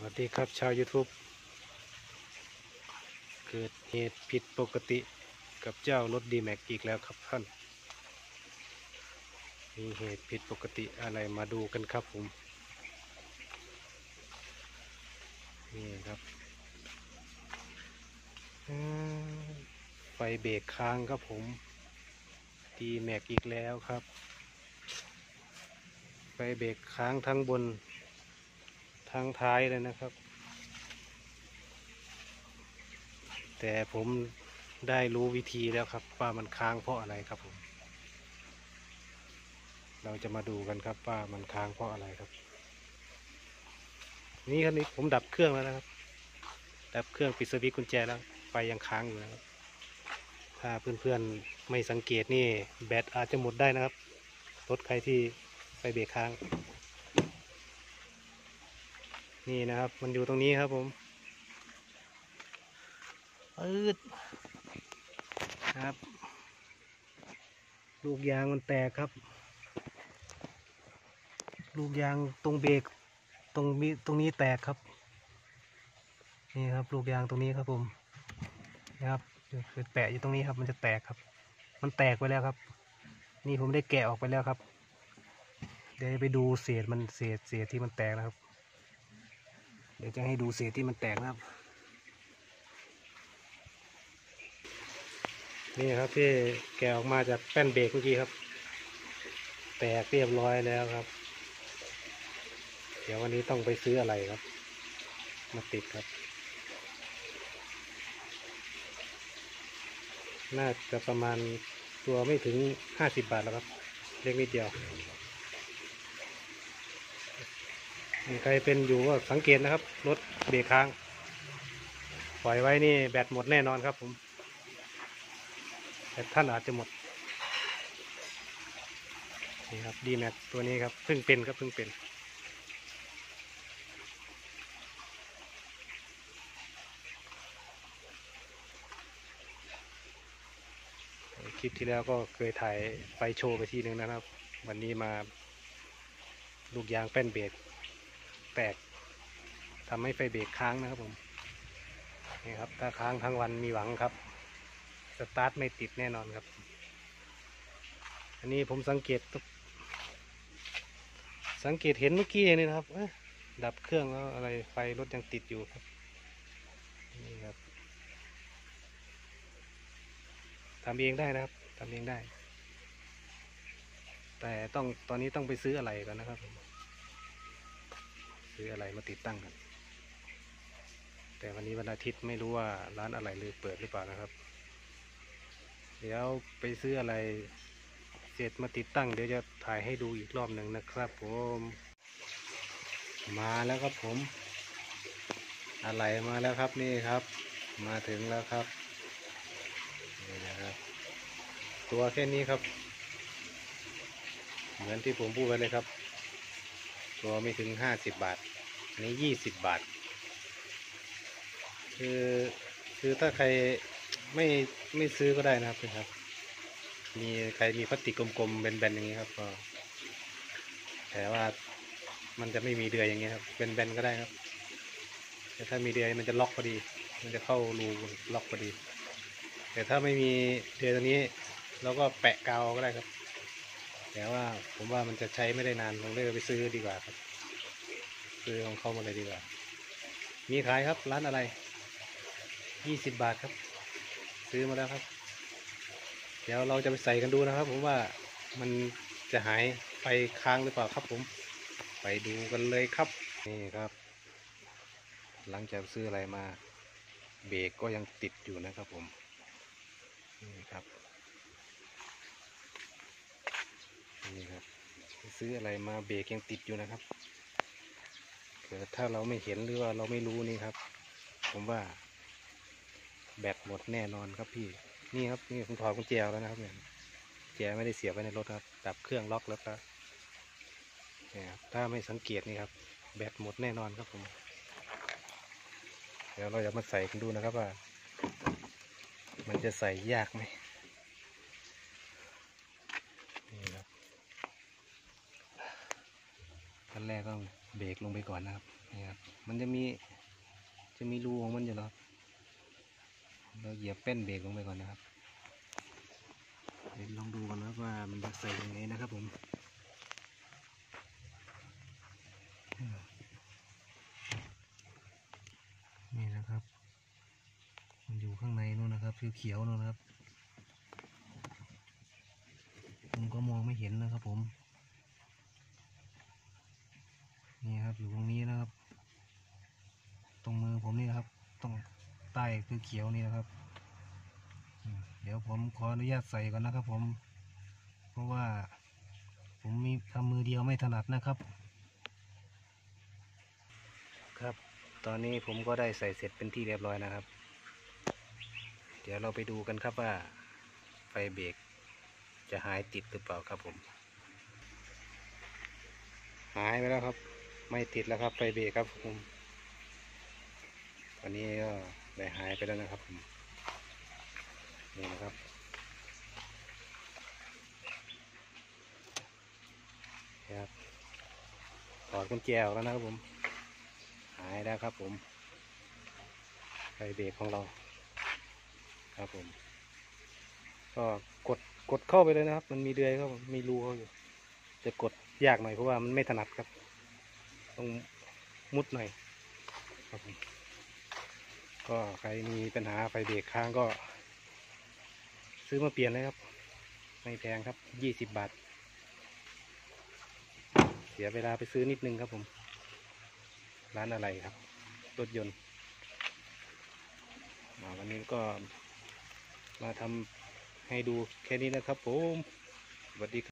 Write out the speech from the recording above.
วัสดีครับชาว YouTube เกิดเหตุผิดปกติกับเจ้ารถดีแม็กอีกแล้วครับท่าน มีเหตุผิดปกติอะไรมาดูกันครับผม นี่ครับ ไฟเบรกค้างครับผมดีแม็กอีกแล้วครับ ไฟเบรกค้างทั้งบน ทางท้ายเลยนะครับ แต่ผมได้รู้วิธีแล้วครับ ว่ามันค้างเพราะอะไรครับผม เราจะมาดูกันครับว่ามันค้างเพราะอะไรครับ นี่ครับนี่ผมดับเครื่องแล้วนะครับ ดับเครื่องปิดสวิตช์กุญแจแล้วไฟยังค้างอยู่นะครับถ้าเพื่อนๆไม่สังเกตนี่แบตอาจจะหมดได้นะครับรถใครที่ไฟเบรกค้าง นี่นะครับ มันอยู่ตรงนี้ครับผมอืดครับ ลูกยางมันแตกครับ ลูกยางตรงเบรกตรงมีตรงนี้แตกครับ นี่ครับ ลูกยางตรงนี้ครับผมนะครับคือแปะอยู่ตรงนี้ครับ มันจะแตกครับ มันแตกไปแล้วครับ นี่ผมได้แกะออกไปแล้วครับ เดี๋ยวไปดูเศษมันเศษเศษที่มันแตกนะครับ ดี๋ยวจะให้ดูเศษที่มันแตกนะครับ นี่ครับที่แกะออกมาจากแป้นเบรกเมื่อกี้ครับ แตกเรียบร้อยแล้วครับ เดี๋ยววันนี้ต้องไปซื้ออะไรครับ มาติดครับ น่าจะประมาณตัวไม่ถึงห้าสิบบาทแล้วครับ เล็กนิดเดียว มี ใครเป็นอยู่ก็สังเกตนะครับรถเบรกค้าง ปล่อยไว้นี่แบตหมดแน่นอนครับผมแต่ท่านอาจจะหมดนี่ครับดีแม็กตัวนี้ครับเพิ่งเป็นครับเพิ่งเป็นคลิปที่แล้วก็เคยถ่ายไปโชว์ไปทีนึงนะครับ วันนี้มาลูกยางแป้นเบรก แตกทำให้ไฟเบรกค้างนะครับผมนี่ครับถ้าค้างทั้งวันมีหวังครับ สตาร์ทไม่ติดแน่นอนครับ อันนี้ผมสังเกต สังเกตเห็นเมื่อกี้นี่นะครับดับเครื่องแล้วอะไรไฟรถยังติดอยู่ครับนี่ครับทำเองได้นะครับทำเองได้ แต่ต้องตอนนี้ต้องไปซื้ออะไรกันนะครับผม ซื้ออะไรมาติดตั้งกันแต่วันนี้วันอาทิตย์ไม่รู้ว่าร้านอะไรเลยเปิดหรือเปล่านะครับ เดี๋ยวไปซื้ออะไรเสร็จมาติดตั้ง เดี๋ยวจะถ่ายให้ดูอีกรอบหนึ่งนะครับ ผม มาแล้วครับผม อะไรมาแล้วครับนี่ครับ มาถึงแล้วครับนี่นะครับ ตัวแค่นี้ครับ เหมือนที่ผมพูดไว้เลยครับ ตัวไม่ถึงห้าสิบบาท อันนี้ยี่สิบบาท คือคือถ้าใครไม่ไม่ซื้อก็ได้นะครับนะครับ มีใครมีพลาสติกกลมๆแบนๆอย่างนี้ครับก็แต่ว่ามันจะไม่มีเดือยอย่างนี้ครับแบนๆก็ได้ครับ แต่ถ้ามีเดือยมันจะล็อกพอดี มันจะเข้ารูล็อกพอดี แต่ถ้าไม่มีเดือยตัวนี้เราก็แปะกาวก็ได้ครับ แต่ว่าผมว่ามันจะใช้ไม่ได้นานผมเลยไปซื้อดีกว่าครับ ซื้อของเขามาเลยดีกว่า มีขายครับร้านอะไรยี่สิบบาทครับ ซื้อมาแล้วครับ เดี๋ยวเราจะไปใส่กันดูนะครับ ผมว่ามันจะหายไปค้างหรือเปล่าครับผม ไปดูกันเลยครับ นี่ครับ หลังจากซื้ออะไรมา เบรกก็ยังติดอยู่นะครับผม นี่ครับ นี่ครับ ซื้ออะไรมาเบรกยังติดอยู่นะครับเกิดถ้าเราไม่เห็นหรือว่าเราไม่รู้นี่ครับ ผมว่า แบตหมดแน่นอนครับพี่ นี่ครับนี่ผมถอดกุญแจแล้วนะครับเนี่ยแจไม่ได้เสียบไว้ในรถครับ ดับเครื่องล็อกแล้วครับเนี่ยครับถ้าไม่สังเกตนี่ครับ แบตหมดแน่นอนครับผม เดี๋ยวเราจะมาใส่กันดูนะครับว่า มันจะใส่ยากไหมนี่ค รับขั้นแรกต้องเบรกลงไปก่อนนะครับนี่ครับ มันจะมีจะมีรูของมันอยู่แล้วครับเราเหยียบแป้นเบรกลงไปก่อนนะครับเดี๋ยวลองดูกันนะว่ามันจะใส่ยังไงนะครับผมอืมนี่นะครับ มันอยู่ข้างในนู่นนะครับเขียวๆนู่นนะครับ ผมก็มองไม่เห็นนะครับผม นี่ครับ อยู่ตรงนี้นะครับ ตรงมือผมนี่นะครับ ตรงใต้คือเขียวนี่นะครับ เดี๋ยวผมขออนุญาตใส่ก่อนนะครับ ผม เพราะว่าผมมีทำมือเดียวไม่ถนัดนะครับ ครับ ตอนนี้ผมก็ได้ใส่เสร็จเป็นที่เรียบร้อยนะครับ เดี๋ยวเราไปดูกันครับว่าไฟเบรกจะหายติดหรือเปล่าครับผม หายไปแล้วครับ ไม่ติดแล้วครับไฟเบรกครับผมวันนี้ก็ได้หายไปแล้วนะครับผมนี่นะครับนะครับถอดกุญแจออกแล้วนะครับผม หายแล้วครับผมไฟเบรกของเรา ครับผม ก็กดกดเข้าไปเลยนะครับ มันมีเดือยเข้ามีรูเข้าอยู่ จะกดยากหน่อยเพราะว่ามันไม่ถนัดครับ ต้องมุดหน่อยครับผมก็ใครมีปัญหาไฟเบรกค้างก็ ซื้อมาเปลี่ยนเลยครับ ไม่แพงครับยี่สิบบาท เสียเวลาไปซื้อนิดนึงครับผม ร้านอะไรครับ รถยนต์วันนี้ก็มาทำให้ดูแค่นี้นะครับผมสวัสดีครับ